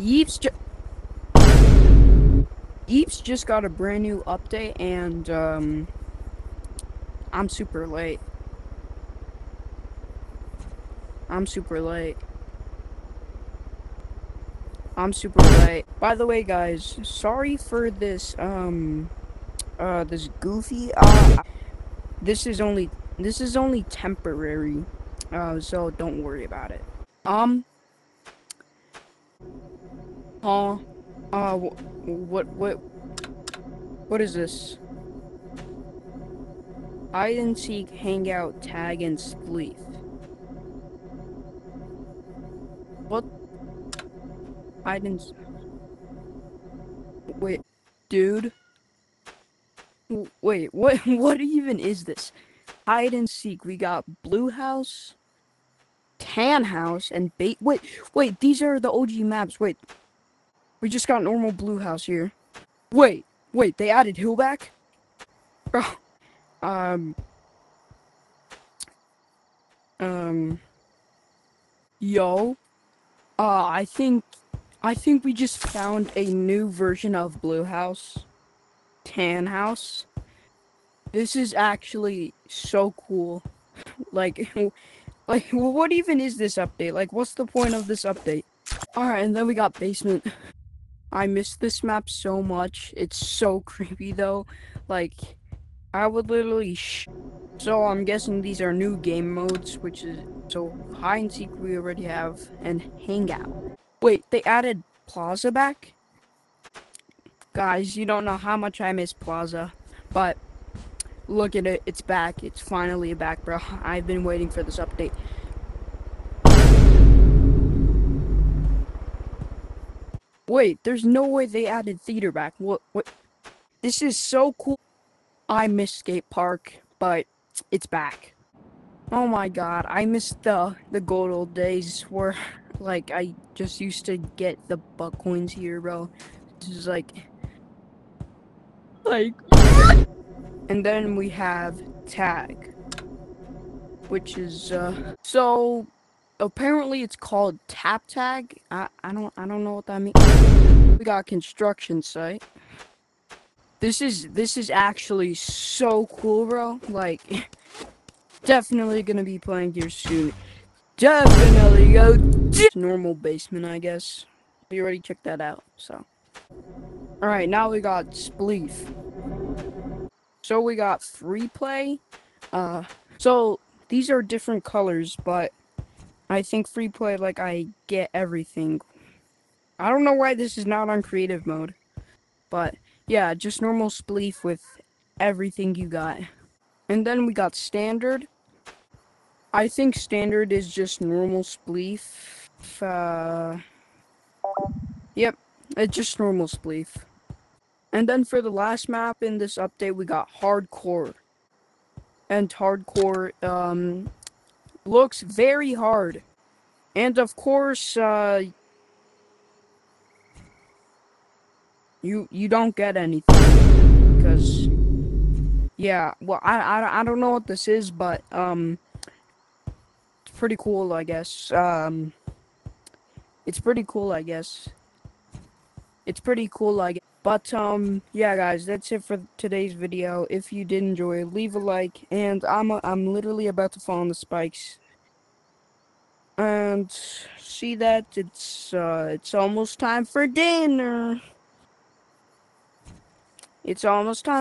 Yeeps just Yeeps just got a brand new update and um I'm super late. I'm super late. I'm super late. By the way, guys, sorry for this um uh this goofy uh this is only this is only temporary. Uh so don't worry about it. Um uh uh wh- what what what is this? Hide and seek, hangout, tag, and spleef. What? Hide and wait, dude. Wait, what? What even is this? Hide and seek. We got blue house, tan house, and bait. Wait, wait. These are the OG maps. Wait, we just got normal blue house here. Wait, wait. They added hill back. Bro, um, um, yo. Uh, I think, I think we just found a new version of Blue House, Tan House. This is actually so cool. Like, like, what even is this update? Like, what's the point of this update? Alright, and then we got Basement. I miss this map so much. It's so creepy, though. Like, I would literally sh- So, I'm guessing these are new game modes, which is... So, hide and seek we already have, and hangout. Wait, they added Plaza back? Guys, you don't know how much I miss Plaza, but look at it, it's back. It's finally back, bro. I've been waiting for this update. Wait, there's no way they added theater back. What? What? This is so cool. I miss skate park, but it's back. Oh my god, I miss the the good old days where like I just used to get the buck coins here, bro. This is like like and then we have tag which is uh so apparently it's called tap tag. I I don't I don't know what that means. We got construction site. This is this is actually so cool, bro. Like definitely gonna be playing here soon. Definitely go normal basement, I guess. We already checked that out, so. Alright, now we got Spleef. So we got free play. Uh so these are different colors, but I think free play like I get everything. I don't know why this is not on creative mode. But yeah, just normal spleef with everything you got. And then we got standard. I think standard is just normal spleef. Uh, yep, it's just normal spleef. And then for the last map in this update, we got hardcore. And hardcore um, looks very hard. And of course, uh, you you don't get anything because yeah. Well, I, I I don't know what this is, but um, it's pretty cool, I guess. Um, it's pretty cool, I guess. It's pretty cool, I guess. But um, yeah, guys, that's it for today's video. If you did enjoy, leave a like, and I'm i I'm literally about to fall on the spikes. And see that it's uh it's almost time for dinner. It's almost time.